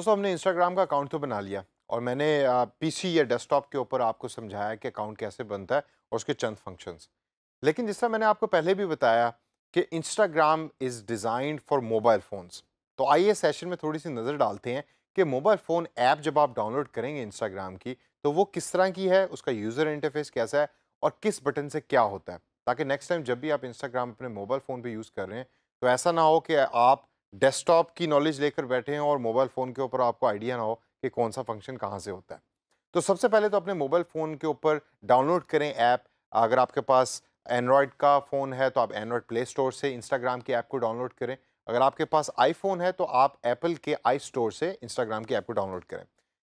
दोस्तों, हमने इंस्टाग्राम का अकाउंट तो बना लिया और मैंने पीसी या डेस्कटॉप के ऊपर आपको समझाया कि अकाउंट कैसे बनता है और उसके चंद फ़ंक्शंस लेकिन जिस तरह मैंने आपको पहले भी बताया कि Instagram is designed for mobile phones तो आइए सेशन में थोड़ी सी नज़र डालते हैं कि मोबाइल फ़ोन ऐप जब आप डाउनलोड करेंगे इंस्टाग्राम की तो वो किस तरह की है, उसका यूज़र इंटरफेस कैसा है और किस बटन से क्या होता है। ताकि नेक्स्ट टाइम जब भी आप इंस्टाग्राम अपने मोबाइल फ़ोन पर यूज़ कर रहे हैं तो ऐसा ना हो कि आप डेस्कटॉप की नॉलेज लेकर बैठे हैं और मोबाइल फ़ोन के ऊपर आपको आइडिया ना हो कि कौन सा फ़ंक्शन कहाँ से होता है। तो सबसे पहले तो अपने मोबाइल फ़ोन के ऊपर डाउनलोड करें ऐप अगर आपके पास एंड्रॉयड का फ़ोन है तो आप एंड्रॉयड प्ले स्टोर से इंस्टाग्राम की ऐप को डाउनलोड करें। अगर आपके पास आईफोन है तो आप एप्पल के आई स्टोर से इंस्टाग्राम की ऐप को डाउनलोड करें।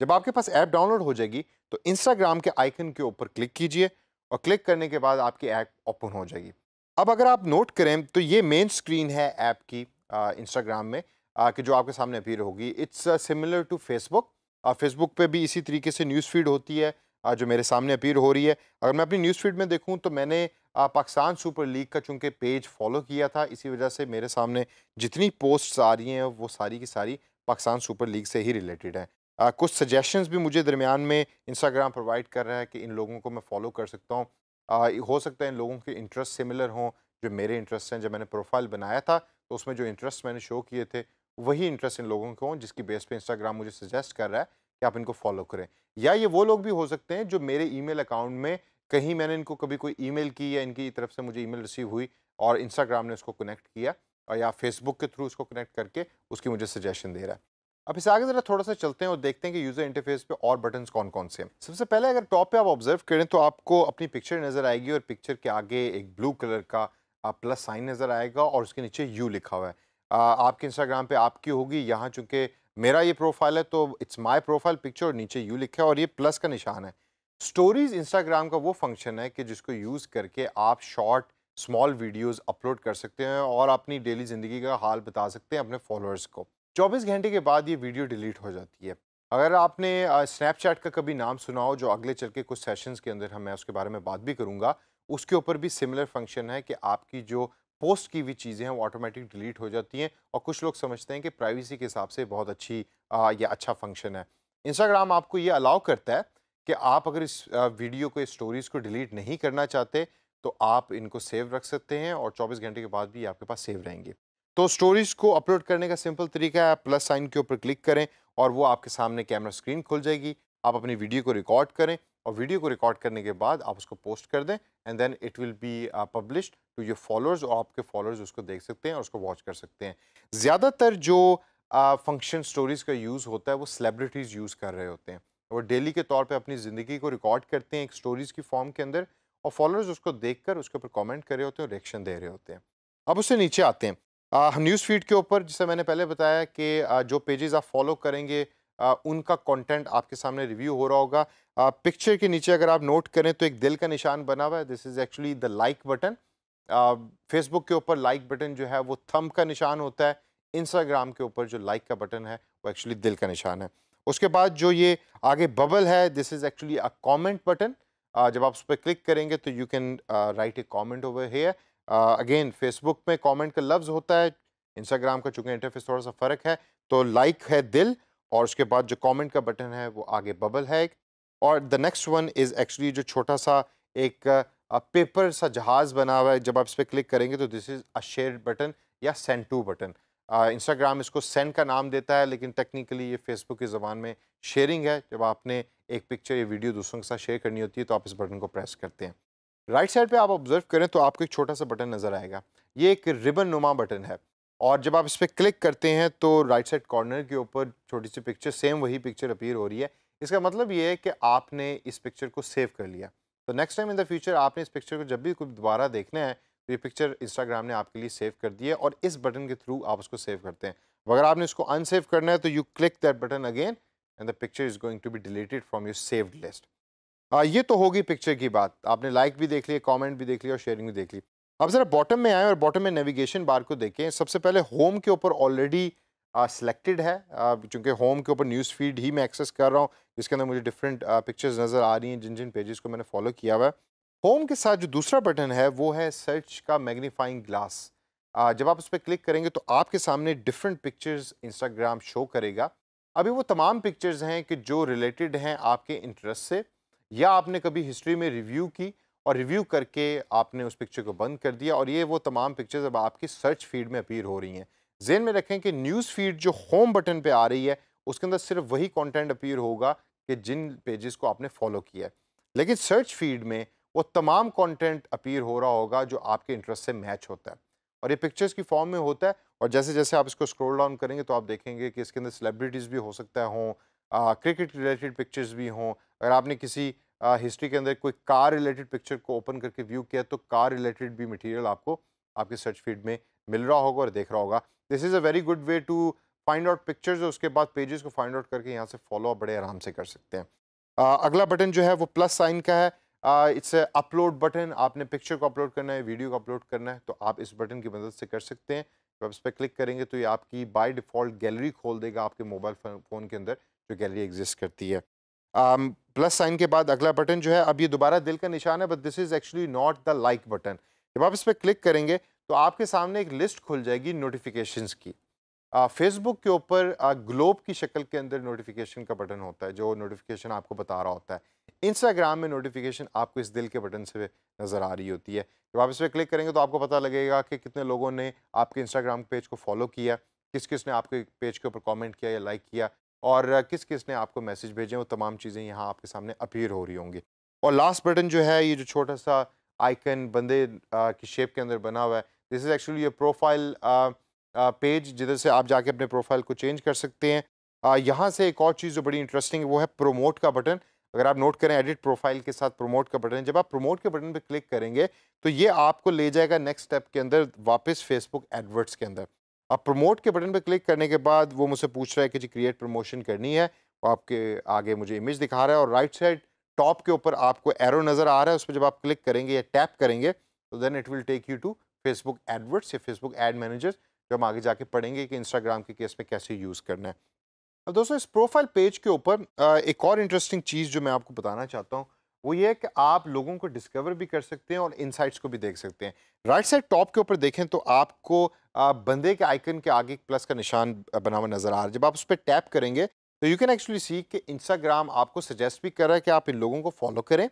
जब आपके पास ऐप डाउनलोड हो जाएगी तो इंस्टाग्राम के आइकन के ऊपर क्लिक कीजिए और क्लिक करने के बाद आपकी ऐप ओपन हो जाएगी। अब अगर आप नोट करें तो ये मेन स्क्रीन है ऐप की। इंस्टाग्राम में कि जो आपके सामने अपीयर होगी। It's similar to Facebook Facebook पे भी इसी तरीके से न्यूज़ फ़ीड होती है जो मेरे सामने अपीयर हो रही है। अगर मैं अपनी न्यूज़ फ़ीड में देखूँ तो मैंने पाकिस्तान सुपर लीग का चूँकि पेज फॉलो किया था इसी वजह से मेरे सामने जितनी पोस्ट्स आ रही हैं वो सारी की सारी पाकिस्तान सुपर लीग से ही रिलेटेड हैं। आ, कुछ सजेशंस भी मुझे दरमियान में इंस्टाग्राम प्रोवाइड कर रहा है कि इन लोगों को मैं फॉलो कर सकता हूँ। हो सकता है इन लोगों के इंटरेस्ट सिमिलर हों जो मेरे इंटरेस्ट हैं जब मैंने प्रोफ़ाइल बनाया था तो उसमें जो इंटरेस्ट मैंने शो किए थे, वही इंटरेस्ट इन लोगों को हों जिसकी बेस पे इंस्टाग्राम मुझे सजेस्ट कर रहा है कि आप इनको फॉलो करें। या ये वो लोग भी हो सकते हैं जो मेरे ईमेल अकाउंट में कहीं मैंने इनको कभी कोई ईमेल की या इनकी तरफ़ से मुझे ईमेल रिसीव हुई और इंस्टाग्राम ने उसको कनेक्ट किया और या फेसबुक के थ्रू उसको कनेक्ट करके उसकी मुझे सजेशन दे रहा है। अब इसे आगे ज़रा थोड़ा सा चलते हैं और देखते हैं कि यूज़र इंटरफेस पे और बटन कौन कौन से हैं। सबसे पहले अगर टॉप पे आप ऑब्ज़र्व करें तो आपको अपनी पिक्चर नज़र आएगी और पिक्चर के आगे एक ब्लू कलर का प्लस साइन नज़र आएगा और उसके नीचे यू लिखा हुआ है। आपके इंस्टाग्राम पे आपकी होगी, यहाँ चूँकि मेरा ये प्रोफ़ाइल है तो इट्स माई प्रोफ़ाइल पिक्चर नीचे यू लिखा है और ये प्लस का निशान है। स्टोरीज इंस्टाग्राम का वो फ़ंक्शन है कि जिसको यूज़ करके आप शॉर्ट स्मॉल वीडियोस अपलोड कर सकते हैं और अपनी डेली ज़िंदगी का हाल बता सकते हैं अपने फॉलोअर्स को। 24 घंटे के बाद ये वीडियो डिलीट हो जाती है। अगर आपने स्नैपचैट का कभी नाम सुना हो, जो अगले चल के कुछ सेशंस के अंदर हम, मैं उसके बारे में बात भी करूँगा उसके ऊपर भी सिमिलर फ़ंक्शन है कि आपकी जो पोस्ट की हुई चीज़ें हैं, वो ऑटोमेटिक डिलीट हो जाती हैं और कुछ लोग समझते हैं कि प्राइवेसी के हिसाब से बहुत अच्छी या अच्छा फ़ंक्शन है। इंस्टाग्राम आपको ये अलाउ करता है कि आप अगर इस वीडियो को स्टोरीज़ को डिलीट नहीं करना चाहते तो आप इनको सेव रख सकते हैं और 24 घंटे के बाद भी आपके पास सेव रहेंगे। तो स्टोरीज़ को अपलोड करने का सिंपल तरीका है प्लस साइन के ऊपर क्लिक करें और वो आपके सामने कैमरा स्क्रीन खुल जाएगी। आप अपनी वीडियो को रिकॉर्ड करें और वीडियो को रिकॉर्ड करने के बाद आप उसको पोस्ट कर दें and then it will be published to your followers और आपके फॉलोअर्स उसको देख सकते हैं और उसको वॉच कर सकते हैं। ज़्यादातर जो फ़ंक्शन uh, स्टोरीज़ का यूज़ होता है वो सेलिब्रिटीज़ यूज़ कर रहे होते हैं। वो डेली के तौर पे अपनी ज़िंदगी को रिकॉर्ड करते हैं एक स्टोरीज़ की फॉर्म के अंदर और फॉलोअर्स उसको देखकर उसके ऊपर कमेंट कर रहे होते हैं और रिएक्शन दे रहे होते हैं। अब उससे नीचे आते हैं। हम न्यूज़ फ़ीड के ऊपर जैसे मैंने पहले बताया कि जो पेजेस आप फॉलो करेंगे आ, उनका कंटेंट आपके सामने रिव्यू हो रहा होगा। पिक्चर के नीचे अगर आप नोट करें तो एक दिल का निशान बना हुआ है। This is actually the like button Facebook के ऊपर लाइक बटन जो है वो थम का निशान होता है। इंस्टाग्राम के ऊपर जो लाइक का बटन है वो एक्चुअली दिल का निशान है। उसके बाद जो ये आगे बबल है this is actually a comment button जब आप उस पर क्लिक करेंगे तो you can write a comment over here again Facebook में कॉमेंट का लफ्ज़ होता है। इंस्टाग्राम का चूँकि इंटरफेस थोड़ा सा फ़र्क है तो लाइक like है दिल। और उसके बाद जो कमेंट का बटन है, वो आगे बबल है और the next one is actually जो छोटा सा एक पेपर सा जहाज़ बना हुआ है, जब आप इस पर क्लिक करेंगे तो this is a share button या सेंड टू बटन इंस्टाग्राम इसको सेंड का नाम देता है, लेकिन टेक्निकली ये फेसबुक की ज़बान में शेयरिंग है। जब आपने एक पिक्चर या वीडियो दूसरों के साथ शेयर करनी होती है तो आप इस बटन को प्रेस करते हैं। राइट साइड पे आप ऑब्ज़र्व करें तो आपको एक छोटा सा बटन नज़र आएगा। ये एक रिबन नुमा बटन है। और जब आप इस पर क्लिक करते हैं तो राइट साइड कॉर्नर के ऊपर छोटी सी पिक्चर सेम वही पिक्चर अपीयर हो रही है। इसका मतलब ये है कि आपने इस पिक्चर को सेव कर लिया। तो next time in the future आपने इस पिक्चर को जब भी कोई दोबारा देखना है तो ये पिक्चर इंस्टाग्राम ने आपके लिए सेव कर दी है और इस बटन के थ्रू आप उसको सेव करते हैं। अगर आपने इसको अनसेव करना है तो you click that button again and the picture is going to be deleted from your saved list ये तो होगी पिक्चर की बात। आपने लाइक भी देख लिया कमेंट भी देख लिया और शेयरिंग भी देख ली। अब ज़रा बॉटम में आए और बॉटम में नेविगेशन बार को देखें। सबसे पहले होम के ऊपर ऑलरेडी सिलेक्टेड है। चूँकि होम के ऊपर न्यूज़ फ़ीड ही मैं एक्सेस कर रहा हूँ, जिसके अंदर मुझे डिफरेंट पिक्चर्स नज़र आ रही हैं जिन जिन पेजेस को मैंने फॉलो किया हुआ है। होम के साथ जो दूसरा बटन है, वो है सर्च का मैग्नीफाइंग ग्लास जब आप उस पर क्लिक करेंगे तो आपके सामने डिफरेंट पिक्चर्स इंस्टाग्राम शो करेगा। अभी वो तमाम पिक्चर्स हैं कि जो रिलेटेड हैं आपके इंटरेस्ट से, या आपने कभी हिस्ट्री में रिव्यू की और रिव्यू करके आपने उस पिक्चर को बंद कर दिया और ये वो तमाम पिक्चर्स अब आपकी सर्च फ़ीड में अपीयर हो रही हैं। जेन में रखें कि न्यूज़ फ़ीड जो होम बटन पे आ रही है, उसके अंदर सिर्फ़ वही कंटेंट अपीयर होगा कि जिन पेजेस को आपने फॉलो किया है। लेकिन सर्च फ़ीड में वो तमाम कंटेंट अपीयर हो रहा होगा जो आपके इंटरेस्ट से मैच होता है। और ये पिक्चर्स की फॉर्म में होता है और जैसे जैसे आप इसको स्क्रॉल डाउन करेंगे तो आप देखेंगे कि इसके अंदर सेलिब्रिटीज़ भी हो सकता हों क्रिकेट रिलेटेड पिक्चर्स भी हों। अगर आपने किसी हिस्ट्री के अंदर कोई कार रिलेटेड पिक्चर को ओपन करके व्यू किया तो कार रिलेटेड भी मटेरियल आपको आपके सर्च फ़ीड में मिल रहा होगा और देख रहा होगा। This is a very good way to find out pictures और उसके बाद पेजेस को फाइंड आउट करके यहाँ से फॉलो बड़े आराम से कर सकते हैं। uh, अगला बटन जो है वो प्लस साइन का है। इट्स अपलोड बटन आपने पिक्चर को अपलोड करना है वीडियो को अपलोड करना है तो आप इस बटन की मदद से कर सकते हैं। जब इस पर क्लिक करेंगे तो ये आपकी बाय डिफ़ॉल्ट गैलरी खोल देगा आपके मोबाइल फ़ोन के अंदर जो गैलरी एग्जिस्ट करती है। प्लस um, साइन के बाद अगला बटन जो है अब ये दोबारा दिल का निशान है but this is actually not the like button जब आप इस पर क्लिक करेंगे तो आपके सामने एक लिस्ट खुल जाएगी नोटिफिकेशंस की। फेसबुक के ऊपर ग्लोब की शक्ल के अंदर नोटिफिकेशन का बटन होता है जो नोटिफिकेशन आपको बता रहा होता है। इंस्टाग्राम में नोटिफिकेशन आपको इस दिल के बटन से नज़र आ रही होती है। जब आप इस पर क्लिक करेंगे तो आपको पता लगेगा कि कितने लोगों ने आपके इंस्टाग्राम पेज को फॉलो किया किस किस ने आपके पेज के ऊपर कमेंट किया या लाइक किया। और किस किस ने आपको मैसेज भेजे वो तमाम चीज़ें यहाँ आपके सामने अपीयर हो रही होंगी। और लास्ट बटन जो है, ये जो छोटा सा आइकन बंदे की शेप के अंदर बना हुआ है दिस इज़ एक्चुअली ये प्रोफ़ाइल पेज जिधर से आप जाके अपने प्रोफ़ाइल को चेंज कर सकते हैं। यहाँ से एक और चीज़ जो बड़ी इंटरेस्टिंग है, वो है प्रोमोट का बटन अगर आप नोट करें एडिट प्रोफ़ाइल के साथ प्रोमोट का बटन जब आप प्रोमोट के बटन पर क्लिक करेंगे तो ये आपको ले जाएगा नेक्स्ट स्टेप के अंदर वापस फेसबुक एडवर्ट्स के अंदर। आप प्रमोट के बटन पर क्लिक करने के बाद वो मुझसे पूछ रहा है कि जी क्रिएट प्रमोशन करनी है, वो आपके आगे मुझे इमेज दिखा रहा है और राइट साइड टॉप के ऊपर आपको एरो नज़र आ रहा है, उस पर जब आप क्लिक करेंगे या टैप करेंगे तो then it will take you to Facebook adverts या फेसबुक एड मैनेजर जो हम आगे जाके पढ़ेंगे कि इंस्टाग्राम के केस में कैसे यूज़ करना है। अब दोस्तों, इस प्रोफ़ाइल पेज के ऊपर एक और इंटरेस्टिंग चीज़ जो मैं आपको बताना चाहता हूँ वो ये है कि आप लोगों को डिस्कवर भी कर सकते हैं और इनसाइट्स को भी देख सकते हैं। राइट साइड टॉप के ऊपर देखें तो आपको बंदे के आइकन के आगे प्लस का निशान बना हुआ नज़र आ रहा है। जब आप उस पर टैप करेंगे तो यू कैन एक्चुअली सी कि इंस्टाग्राम आपको सजेस्ट भी कर रहा है कि आप इन लोगों को फॉलो करें।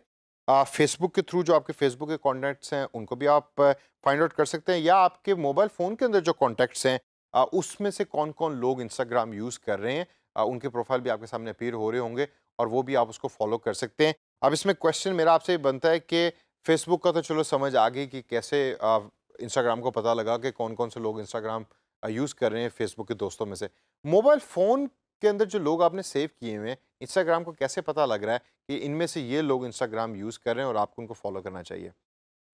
फेसबुक के थ्रू जो आपके फेसबुक के कॉन्टैक्ट्स हैं, उनको भी आप फाइंड आउट कर सकते हैं। या आपके मोबाइल फ़ोन के अंदर जो कॉन्टैक्ट्स हैं उसमें से कौन कौन लोग इंस्टाग्राम यूज़ कर रहे हैं उनके प्रोफ़ाइल भी आपके सामने अपीयर हो रहे होंगे और वो भी आप उसको फॉलो कर सकते हैं। अब इसमें क्वेश्चन मेरा आपसे ये बनता है कि फेसबुक का तो चलो समझ आ गई कि कैसे इंस्टाग्राम को पता लगा कि कौन कौन से लोग इंस्टाग्राम यूज़ कर रहे हैं फेसबुक के दोस्तों में से। मोबाइल फ़ोन के अंदर जो लोग आपने सेव किए हुए हैं इंस्टाग्राम को कैसे पता लग रहा है कि इनमें से ये लोग इंस्टाग्राम यूज़ कर रहे हैं और आपको उनको फॉलो करना चाहिए?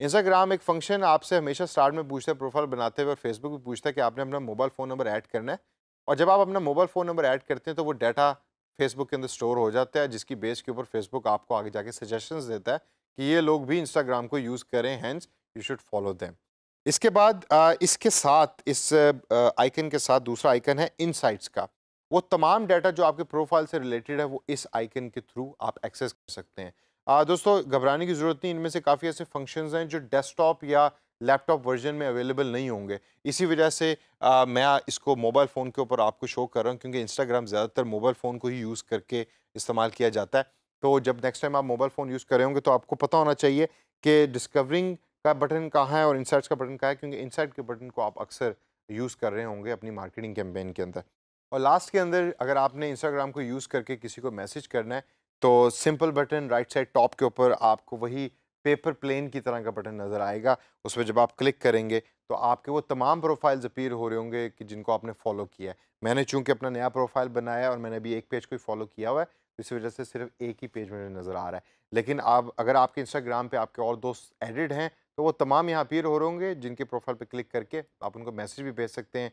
इंस्टाग्राम एक फ़ंक्शन आपसे हमेशा स्टार्ट में पूछता है प्रोफ़ाइल बनाते हुए और फेसबुक भी पूछता है कि आपने अपना मोबाइल फ़ोन नंबर ऐड करना है? और जब आप अपना मोबाइल फ़ोन नंबर ऐड करते हैं तो वो डाटा फेसबुक के अंदर स्टोर हो जाता है जिसकी बेस के ऊपर फेसबुक आपको आगे जाके सजेशंस देता है कि ये लोग भी इंस्टाग्राम को यूज़ करें hence you should follow them इसके बाद इसके साथ इस आइकन के साथ दूसरा आइकन है इनसाइट्स का। वो तमाम डाटा जो आपके प्रोफ़ाइल से रिलेटेड है वो इस आइकन के थ्रू आप एक्सेस कर सकते हैं। आ, दोस्तों घबराने की ज़रूरत नहीं इनमें से काफ़ी ऐसे फ़ंक्शंस हैं जो डेस्कटॉप या लैपटॉप वर्जन में अवेलेबल नहीं होंगे। इसी वजह से आ, मैं इसको मोबाइल फ़ोन के ऊपर आपको शो कर रहा हूँ क्योंकि इंस्टाग्राम ज़्यादातर मोबाइल फ़ोन को ही यूज़ करके इस्तेमाल किया जाता है। तो जब नेक्स्ट टाइम आप मोबाइल फ़ोन यूज़ कर होंगे तो आपको पता होना चाहिए कि डिस्कवरिंग का बटन कहाँ है और इंसर्ट्स का बटन कहाँ है क्योंकि इंसर्ट के बटन को आप अक्सर यूज़ कर रहे होंगे अपनी मार्केटिंग कैंपेन के अंदर। और लास्ट के अंदर अगर आपने इंस्टाग्राम को यूज़ करके किसी को मैसेज करना है तो simple button right side top के ऊपर आपको वही पेपर प्लेन की तरह का बटन नज़र आएगा। उस पर जब आप क्लिक करेंगे तो आपके वो तमाम प्रोफाइल्स अपीयर हो रहे होंगे कि जिनको आपने फॉलो किया है। मैंने चूँकि अपना नया प्रोफ़ाइल बनाया और मैंने अभी एक पेज को ही फॉलो किया हुआ है तो इस वजह से सिर्फ़ एक ही पेज में नज़र आ रहा है। लेकिन आप, अगर आपके इंस्टाग्राम पर आपके और दोस्त एडिड हैं तो वो तमाम यहाँ अपीयर हो रहे होंगे, जिनके प्रोफ़ाइल पर क्लिक करके आप उनको मैसेज भी भेज सकते हैं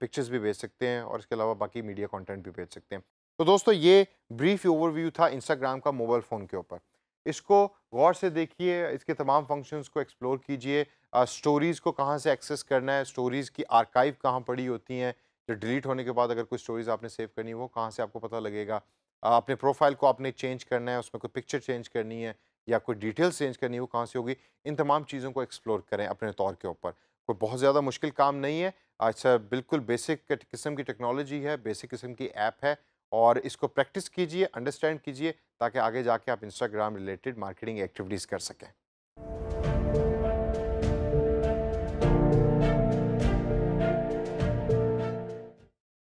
पिक्चर्स भी भेज सकते हैं और इसके अलावा बाकी मीडिया कंटेंट भी भेज सकते हैं। तो दोस्तों, ये ब्रीफ ओवरव्यू था इंस्टाग्राम का मोबाइल फ़ोन के ऊपर। इसको गौर से देखिए, इसके तमाम फ़ंक्शंस को एक्सप्लोर कीजिए। स्टोरीज़ को कहाँ से एक्सेस करना है? स्टोरीज़ की आर्काइव कहाँ पड़ी होती हैं? जो डिलीट होने के बाद अगर कोई स्टोरीज़ आपने सेव करनी हो कहाँ से आपको पता लगेगा? अपने प्रोफ़ाइल को आपने चेंज करना है, उसमें कोई पिक्चर चेंज करनी है या कोई डिटेल्स चेंज करनी हो कहाँ से होगी? इन तमाम चीज़ों को एक्सप्लोर करें अपने तौर के ऊपर। कोई बहुत ज़्यादा मुश्किल काम नहीं है। अच्छा बिल्कुल बेसिक किस्म की टेक्नोलॉजी है बेसिक किस्म की ऐप है। और इसको प्रैक्टिस कीजिए, अंडरस्टैंड कीजिए, ताकि आगे जाके आप इंस्टाग्राम रिलेटेड मार्केटिंग एक्टिविटीज़ कर सकें।